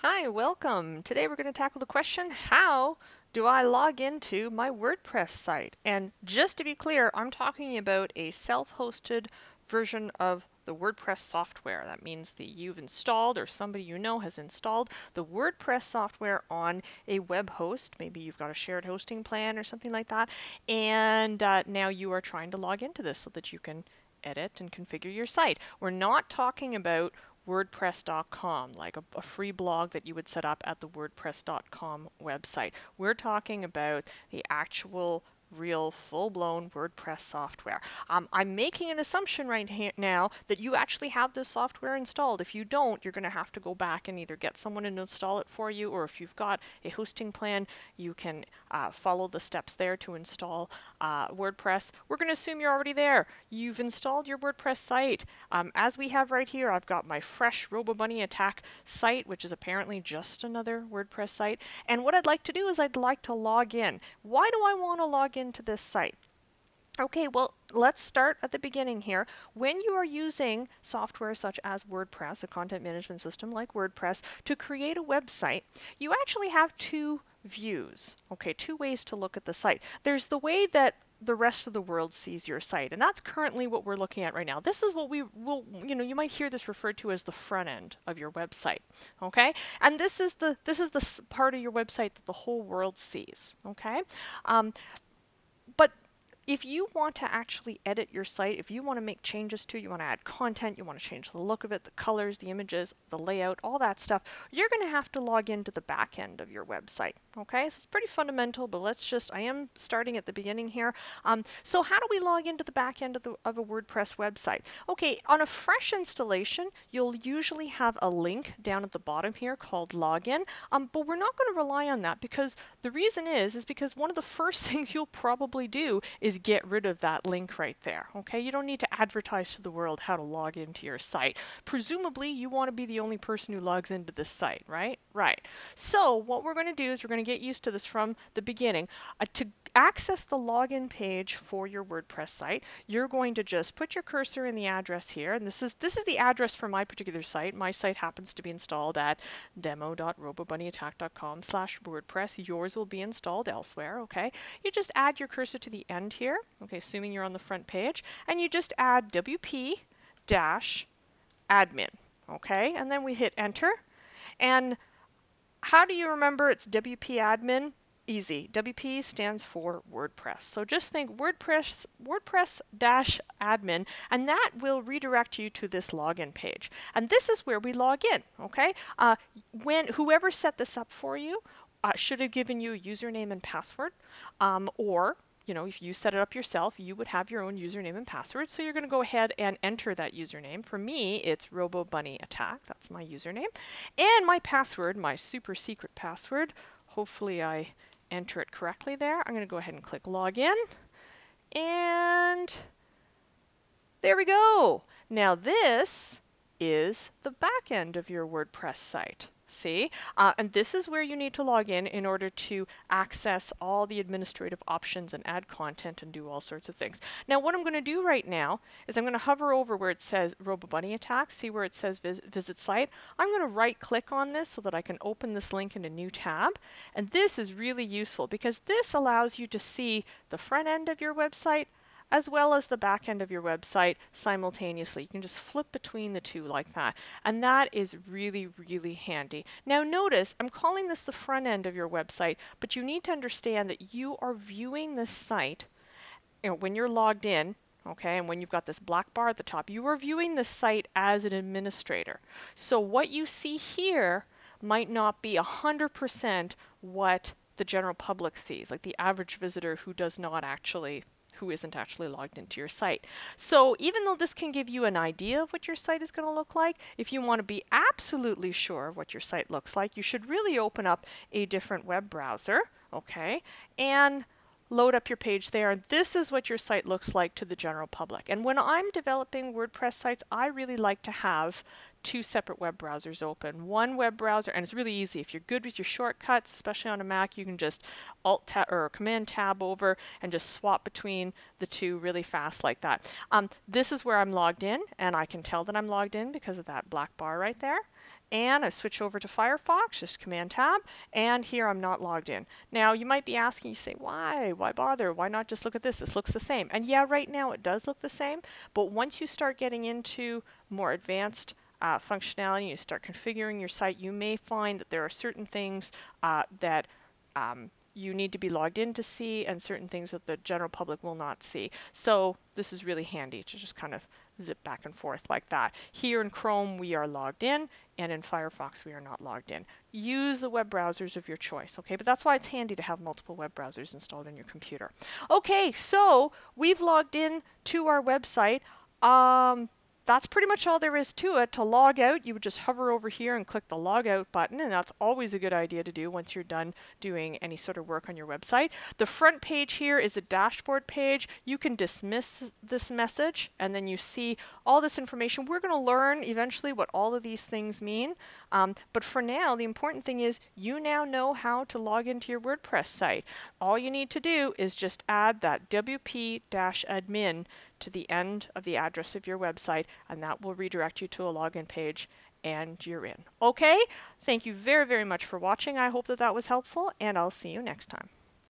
Hi, welcome. Today we're going to tackle the question, how do I log into my WordPress site? And just to be clear, I'm talking about a self-hosted version of the WordPress software. That means that you've installed or somebody you know has installed the WordPress software on a web host. Maybe you've got a shared hosting plan or something like that. And uh, now you are trying to log into this so that you can edit and configure your site. We're not talking about WordPress.com, like a, a, free blog that you would set up at the WordPress.com website. We're talking about the actual real full-blown WordPress software. Um, I'm making an assumption right now that you actually have this software installed. If you don't, you're going to have to go back and either get someone to install it for you, or if you've got a hosting plan, you can uh, follow the steps there to install uh, WordPress. We're going to assume you're already there. You've installed your WordPress site. Um, as we have right here, I've got my fresh RoboBunny attack site, which is apparently just another WordPress site. And what I'd like to do is I'd like to log in. Why do I want to log into this site. Okay, well, let's start at the beginning here. When you are using software such as WordPress, a content management system like WordPress, to create a website, you actually have two views. Okay, two ways to look at the site. There's the way that the rest of the world sees your site. And that's currently what we're looking at right now. This is what we will, you know, you might hear this referred to as the front end of your website. Okay. And this is the, this is the part of your website that the whole world sees. Okay. Um, but if you want to actually edit your site, if you want to make changes to, you want to add content, you want to change the look of it, the colors, the images, the layout, all that stuff, you're going to have to log into the back end of your website. Okay, so it's pretty fundamental, but let's just, I am starting at the beginning here. Um, so how do we log into the back end of, the, of a WordPress website? Okay, on a fresh installation, you'll usually have a link down at the bottom here called login, um, but we're not going to rely on that because the reason is, is because one of the first things you'll probably do is get rid of that link right there. Okay, you don't need to advertise to the world how to log into your site. Presumably, you want to be the only person who logs into this site, right? Right. So what we're going to do is we're going to get used to this from the beginning. Uh, to access the login page for your WordPress site, you're going to just put your cursor in the address here, and this is this is the address for my particular site. My site happens to be installed at demo.robobunnyattack.com/wordpress. Yours will be installed elsewhere. Okay, you just add your cursor to the end here. Okay, assuming you're on the front page, and you just add WP dash admin. Okay, and then we hit enter, and how do you remember it's WP admin? Easy. WP stands for WordPress. So just think WordPress WordPress dash admin, and that will redirect you to this login page. And this is where we log in. Okay. Uh, when whoever set this up for you uh, should have given you a username and password, um, or you know, if you set it up yourself, you would have your own username and password. So you're going to go ahead and enter that username. For me, it's RoboBunnyAttack. That's my username. And my password, my super secret password. Hopefully I enter it correctly there. I'm going to go ahead and click login. And there we go. Now this is the back end of your WordPress site. See? Uh, and this is where you need to log in in order to access all the administrative options and add content and do all sorts of things. Now what I'm going to do right now is I'm going to hover over where it says RoboBunny Attack, see where it says vis Visit Site. I'm going to right click on this so that I can open this link in a new tab. And this is really useful because this allows you to see the front end of your website as well as the back end of your website simultaneously. You can just flip between the two like that. And that is really, really handy. Now notice, I'm calling this the front end of your website, but you need to understand that you are viewing this site you know, when you're logged in, okay, and when you've got this black bar at the top, you are viewing the site as an administrator. So what you see here might not be 100% what the general public sees, like the average visitor who does not actually who isn't actually logged into your site. So even though this can give you an idea of what your site is going to look like, if you want to be absolutely sure of what your site looks like, you should really open up a different web browser, okay, and load up your page there. This is what your site looks like to the general public. And when I'm developing WordPress sites, I really like to have two separate web browsers open. One web browser, and it's really easy. If you're good with your shortcuts, especially on a Mac, you can just Alt tab or Command Tab over and just swap between the two really fast like that. Um, this is where I'm logged in, and I can tell that I'm logged in because of that black bar right there. and I switch over to Firefox, just Command Tab, and here I'm not logged in. Now you might be asking, you say, why? Why bother? Why not just look at this? This looks the same. And yeah, right now it does look the same, but once you start getting into more advanced uh, functionality, you start configuring your site, you may find that there are certain things uh, that um, you need to be logged in to see and certain things that the general public will not see. So this is really handy to just kind of zip back and forth like that. Here in Chrome, we are logged in, and in Firefox, we are not logged in. Use the web browsers of your choice, okay? But that's why it's handy to have multiple web browsers installed on your computer. Okay, so we've logged in to our website. Um, that's pretty much all there is to it. To log out, you would just hover over here and click the log out button, and that's always a good idea to do once you're done doing any sort of work on your website. The front page here is a dashboard page. You can dismiss this message, and then you see all this information. We're going to learn eventually what all of these things mean, um, but for now, the important thing is you now know how to log into your WordPress site. All you need to do is just add that wp-admin to the end of the address of your website, and that will redirect you to a login page and you're in. Okay, thank you very, very much for watching. I hope that that was helpful, and I'll see you next time.